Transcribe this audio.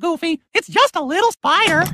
Goofy. It's just a little spider.